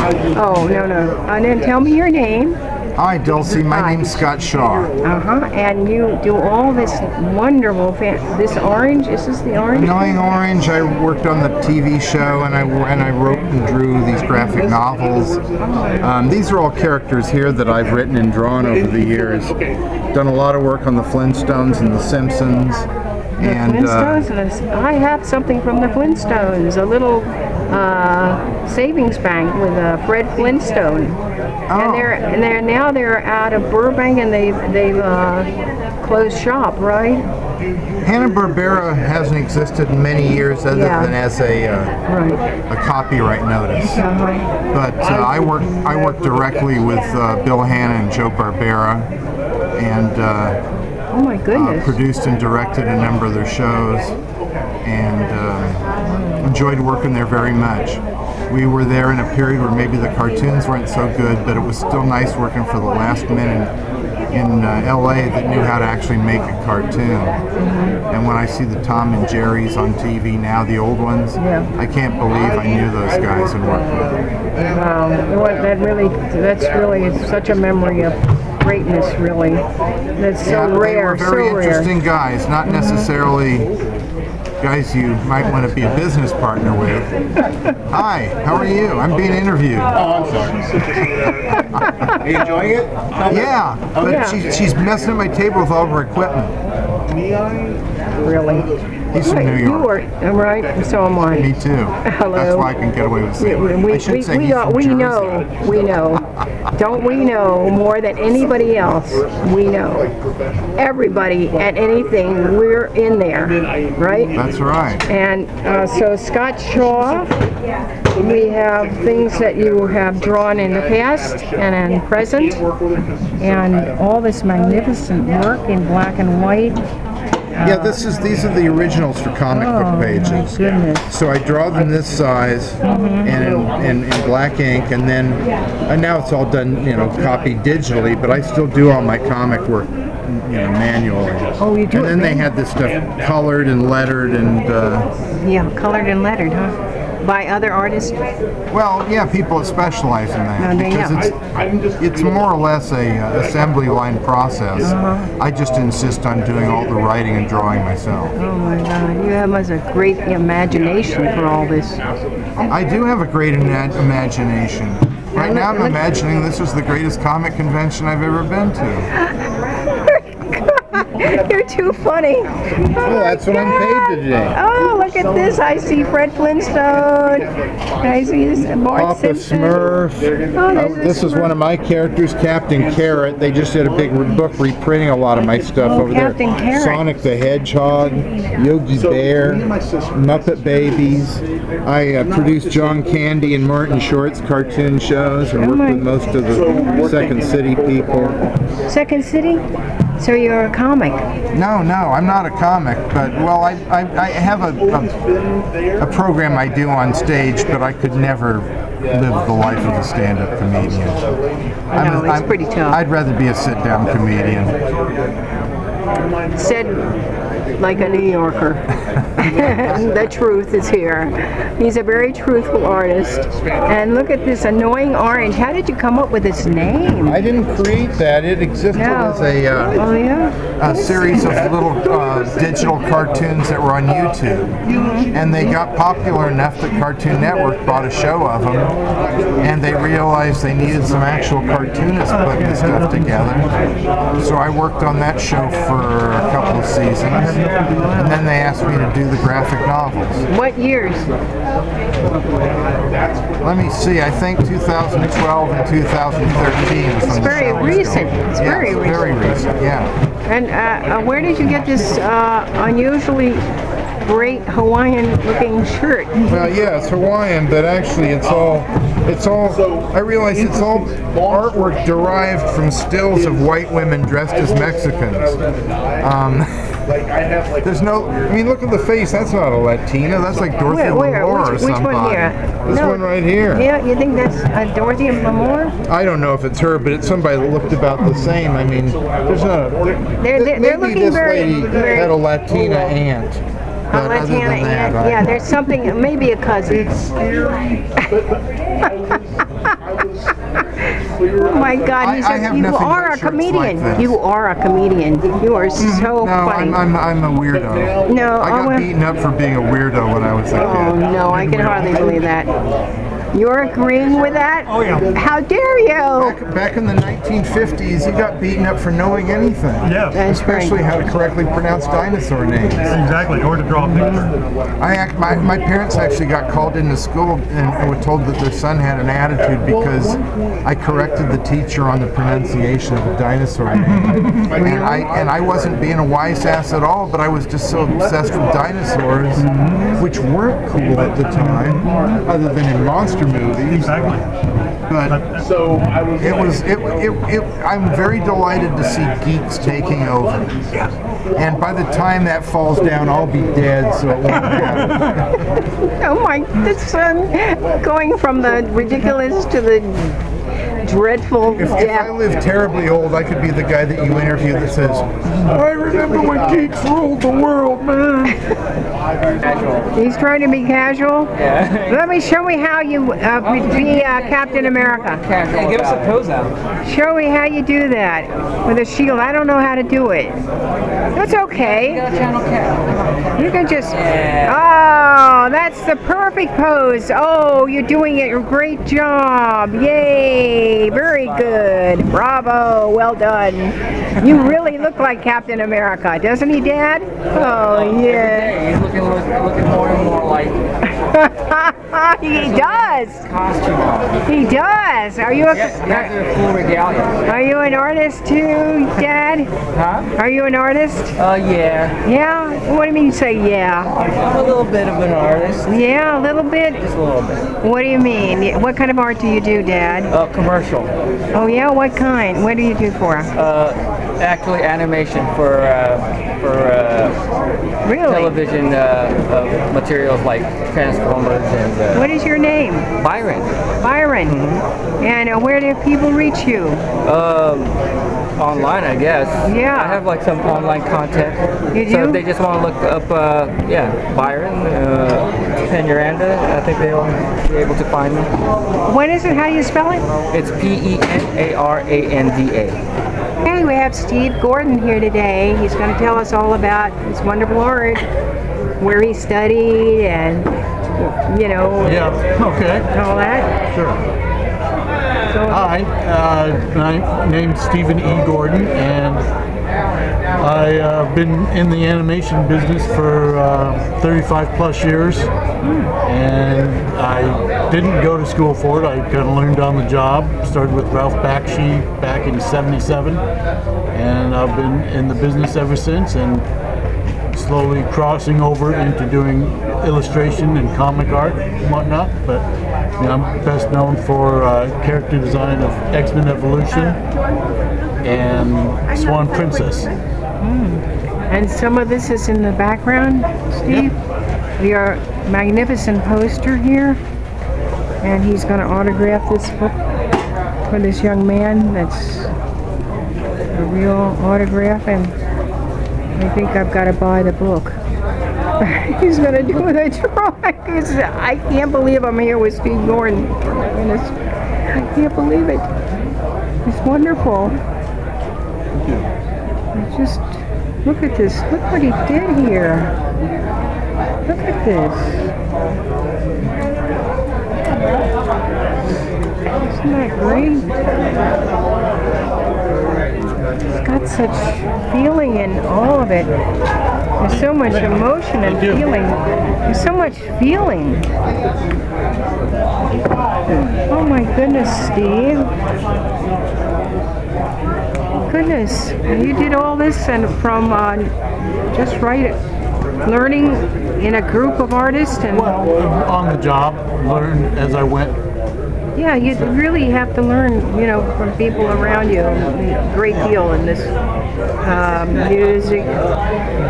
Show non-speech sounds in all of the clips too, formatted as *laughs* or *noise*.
Oh, no, no. And then tell me your name. Hi, Dulcy. My Hi. name's Scott Shaw. Uh huh. And you do all this wonderful, fan- this orange. Is this the orange? Annoying Orange. I worked on the TV show, and I and I wrote and drew these graphic novels. Um, these are all characters here that I've written and drawn over the years. Done a lot of work on the Flintstones and the Simpsons. And uh, Flintstones. and I have something from the Flintstones. A little uh, savings bank with uh, Fred Flintstone. Oh. And they're and they're now they're out of Burbank and they they've uh, closed shop, right? Hanna Barbera hasn't existed in many years, other Yeah. than as a uh, Right. a copyright notice. But uh, I work I work directly with uh, Bill Hanna and Joe Barbera, and uh, Oh my uh, goodness. produced and directed a number of their shows, and uh, enjoyed working there very much. We were there in a period where maybe the cartoons weren't so good, but it was still nice working for the last men in, in uh, LA that knew how to actually make a cartoon. And when I see the Tom and Jerry's on TV now, the old ones, Yeah. I can't believe I knew those guys and worked with them. Wow, what- that really, that's really such a memory of greatness, really. That's Yeah, so they rare, were so very rare. interesting guys, not necessarily guys you might want to be a business partner with. Hi, how are you? I'm being interviewed. Oh, I'm sorry. *laughs* Are you enjoying it? Yeah, but Yeah. She, she's messing up my table with all of her equipment. Really. He's from New York. You York. are, all right, and so am I. Me too. Hello. That's why I can get away with We, saying. we, I should we, say we, he's are- from we know, we know. Don't we know more than anybody else? We know. Everybody and anything, we're in there, right? That's right. And uh, so Scott Shaw, we have things that you have drawn in the past and in present, and all this magnificent work in black and white. Yeah, this is these are the originals for comic Oh, book pages. goodness. So I draw them this size Mm-hmm. and in, in, in black ink, and then and now it's all done, you know, copied digitally. But I still do all my comic work, you know, manually. Oh, you do And then they had this stuff colored and lettered, and uh, Yeah, colored and lettered, huh? By other artists? well, yeah, people specialize in that No, because it's it's more or less a uh, assembly line process. Uh-huh. I just insist on doing all the writing and drawing myself. Oh my God, you have a great imagination for all this. I do have a great ima- imagination. Right now, I'm imagining this is the greatest comic convention I've ever been to. *laughs* *laughs* You're too funny. Oh, Well, that's what I'm paid today. Oh, look at this. I see Fred Flintstone. I see this Bart Papa Simpson. Smurf. Oh, there's a this is Smurf. one of my characters, Captain Carrot. They just did a big re- book reprinting a lot of my stuff Oh, over Captain there. Carrot. Sonic the Hedgehog, Yogi Bear, Muppet Babies. I uh, produced John Candy and Martin Short's cartoon shows and Oh worked with most of the Second City people. Second City? So you're a comic. No, no, I'm not a comic, but well, I, I, I have a, a, a program I do on stage, but I could never live the life of a stand-up comedian. I know, I'm- it's pretty tough. I'd rather be a sit-down comedian. Said like a New Yorker. *laughs* the truth is here. He's a very truthful artist. And look at this annoying orange. How did you come up with this name? I didn't create that. It existed No. as a, uh, Oh yeah. a series of little uh, digital cartoons that were on YouTube, and they got popular enough that Cartoon Network bought a show of them, and they realized they needed some actual cartoonists putting the stuff together. So I worked on that show for a couple of seasons, and then they asked me to do the graphic novels. What years? Let me see. I think 2012 and 2013 It's very recent. It's Yeah, very it's very recent. Yeah. And uh, uh, where did you get this uh, unusually great Hawaiian-looking shirt? Well, yeah, it's Hawaiian, but actually, it's all, it's all. I realize it's all artwork derived from stills of white women dressed as Mexicans. Um, *laughs* there's no. I mean, look at the face. That's not a Latina. That's like Dorothy Where? Where? Lamour or Which, which one here? This No. one right here. Yeah, you think that's uh, Dorothy Lamour? I don't know if it's her, but it's somebody that looked about the same. I mean, there's not. They're- they're- they're maybe looking this very- lady very- had a Latina aunt. But Let's other than Hannah, that, yeah, I- yeah, there's something, maybe a cousin. It's scary, but, but Oh my God, I- he's I a- have you are a shirts like comedian. You are a comedian. You are mm-hmm. so No, funny. I'm, I'm, I'm a weirdo. No, I got oh, well- beaten up for being a weirdo when I was a oh, kid. Oh no, I can hardly believe that. You're agreeing with that? Oh, yeah. How dare you? Back, back in the 1950s, you got beaten up for knowing anything. Yes, That's right. Especially how to correctly pronounce dinosaur names. exactly. Or to draw a picture. I act, my, my parents actually got called into school and were told that their son had an attitude because I corrected the teacher on the pronunciation of a dinosaur name. *laughs* and I and I wasn't being a wise ass at all, but I was just so obsessed with dinosaurs, mm-hmm. which weren't cool at the time, other than in monster movies. Exactly. But uh, So I was. it was it, it, it I'm very delighted to see geeks taking over. And by the time that falls down, I'll be dead, so it won't matter. *laughs* Oh my, this son going from the ridiculous to the dreadful If, if I live terribly old, I could be the guy that you interview that says, I remember when geeks ruled the world, man. He's trying to be casual. Yeah. Let me show me how you uh, be uh, Captain America. Hey, give us a pose out. Show me how you do that with a shield. I don't know how to do it. That's okay. You can just. Oh, that's the perfect pose. Oh, you're doing it. Great job. Yay. Very good. Bravo. Well done. You really look like Captain America, doesn't he, Dad? Oh, yeah. He's looking looking more and more like *laughs* he does. costume. He does. Are you a, Yes, that's a full regalia. are you an artist too, Dad? Huh? Are you an artist? Uh, yeah. Yeah. What do you mean you say yeah? I'm a little bit of an artist. Yeah, a little bit. Just a little bit. What do you mean? What kind of art do you do, Dad? Uh, commercial. Oh yeah, what kind? What do you do for? Uh, actually animation for uh, for uh, Really? television uh, materials like Transformers and uh, What is your name? Byron. Byron. And uh, where do people reach you? Um, online, I guess. Yeah. I have like some online content. You So do? if they just want to look up, uh, yeah, Byron, uh, Penaranda, I think they'll be able to find me. What is it? How do you spell it? It's P E N A R A N D A. Hey, we have Steve Gordon here today. He's going to tell us all about his wonderful art, where he studied, and you know, Yeah, okay, all that. sure. So, Hi, uh, my name's Steven E. Gordon, and I've uh, been in the animation business for uh, 35 plus years. And I didn't go to school for it, I kind of learned on the job. Started with Ralph Bakshi back in 77, and I've been in the business ever since. and slowly crossing over into doing illustration and comic art and whatnot. But you know, I'm best known for uh, character design of X-Men Evolution and Swan Princess. Hmm. and some of this is in the background, Steve. we Your magnificent poster here, and he's going to autograph this book for this young man. That's a real autograph, and I think I've got to buy the book. *laughs* He's going to do the drawing. It's- I can't believe I'm here with Steve Gordon. I can't believe it. It's wonderful. I Just look at this. Look what he did here. Look at this. Isn't that great? It's got such feeling in all of it. There's so much emotion and feeling. There's so much feeling. Oh my goodness, Steve. Goodness, you did all this and from uh, just right, learning in a group of artists and well, On the job, learn as I went. yeah, you really have to learn, you know, from people around you a great deal in this um, music,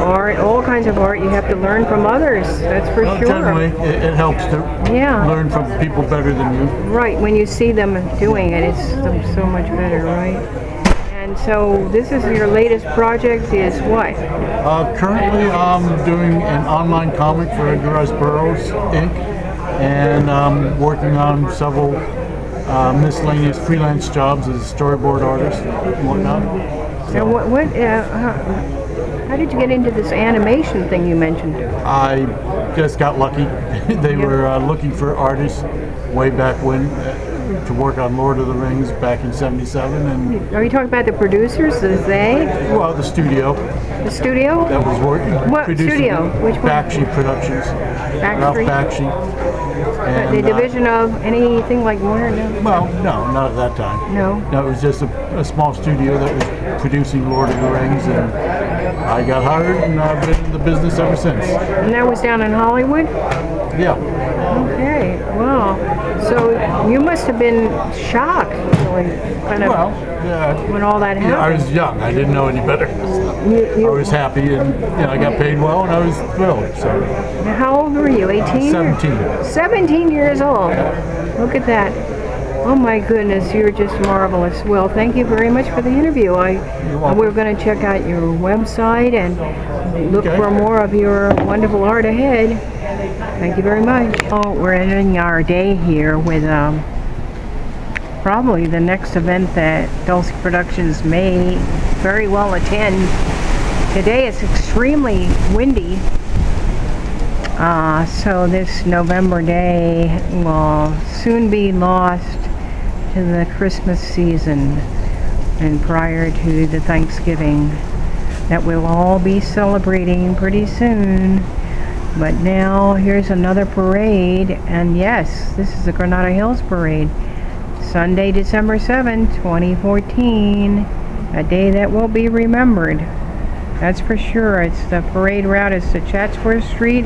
art, all kinds of art. You have to learn from others. That's for Well, sure. Generally, it, it helps to Yeah. learn from people better than you. Right, when you see them doing it, it's so, so much better, right? So this is your latest project is what? Uh, currently, I'm doing an online comic for Edgar Rice Burroughs Inc. and I'm working on several uh, miscellaneous freelance jobs as a storyboard artist and whatnot. And what, what uh, how, how did you get into this animation thing you mentioned? I just got lucky. *laughs* they were uh, looking for artists way back when to work on Lord of the Rings back in '77, and Are you talking about the producers, the they, well, the studio the studio? that was working. What studio? Which one? Bakshi Productions. Ralph Backstreet? Bakshi. The And, uh, division of anything like Warner? No. Well, no, not at that time. No. No, it was just a, a small studio that was producing Lord of the Rings, and I got hired, and I've been in the business ever since. And that was down in Hollywood? Yeah. Okay, wow. So you must have been shocked, really, kind of, Well, yeah. when all that happened. know, I was young. I didn't know any better. You- I was happy, and you know, I got paid well, and I was thrilled. So, How old were you, uh, 18? 17. 17 years old. Look at that. Oh my goodness, you're just marvelous. Well, thank you very much for the interview. I, we're going to check out your website and look Okay. for more of your wonderful art ahead. Thank you very much. Oh, we're ending our day here with um, probably the next event that Dulcy Productions may very well attend. Today it's extremely windy uh, so this November day will soon be lost to the Christmas season and prior to the Thanksgiving that we'll all be celebrating pretty soon. But now here's another parade, and yes, this is the Granada Hills Parade. Sunday, December 7, 2014, a day that will be remembered. That's for sure. It's the parade route is to Chatsworth Street,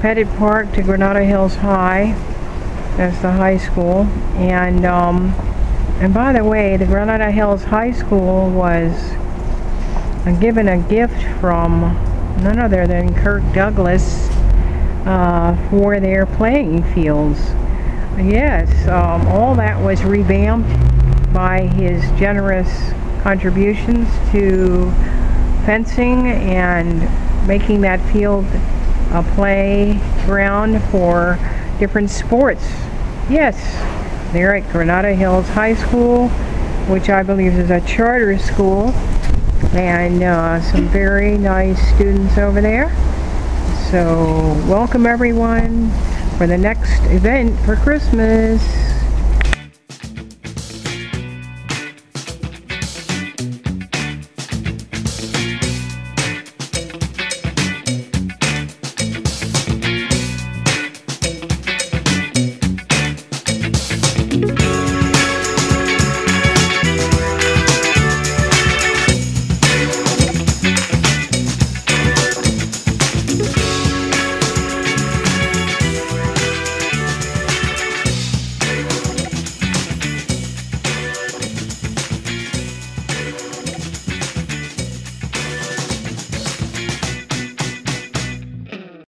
Petit Park to Granada Hills High. That's the high school. And um, and by the way, the Granada Hills High School was given a gift from none other than Kirk Douglas uh, for their playing fields. Yes, um, all that was revamped by his generous contributions to fencing and making that field a playground for different sports. Yes, they're at Granada Hills High School, which I believe is a charter school, and uh, some very nice students over there. So welcome everyone for the next event for Christmas.